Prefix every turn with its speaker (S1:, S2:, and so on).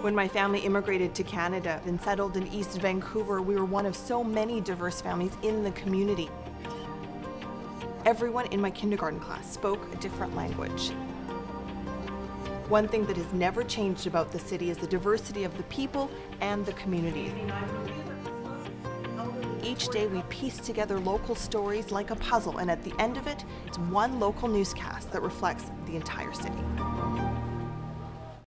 S1: When my family immigrated to Canada and settled in East Vancouver, we were one of so many diverse families in the community. Everyone in my kindergarten class spoke a different language. One thing that has never changed about the city is the diversity of the people and the community. Each day we piece together local stories like a puzzle, and at the end of it, it's one local newscast that reflects the entire city.